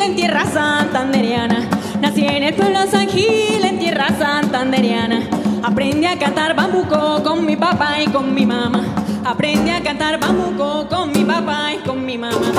Gil, en tierra santanderiana. Nací en el pueblo San Gil, en tierra santanderiana. Aprendí a cantar bambuco con mi papá y con mi mamá. Aprendí a cantar bambuco con mi papá y con mi mamá.